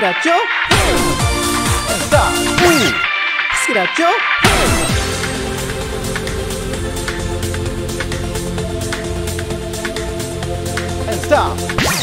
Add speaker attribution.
Speaker 1: Scratcho. Da. stop. Scratcho. Stop.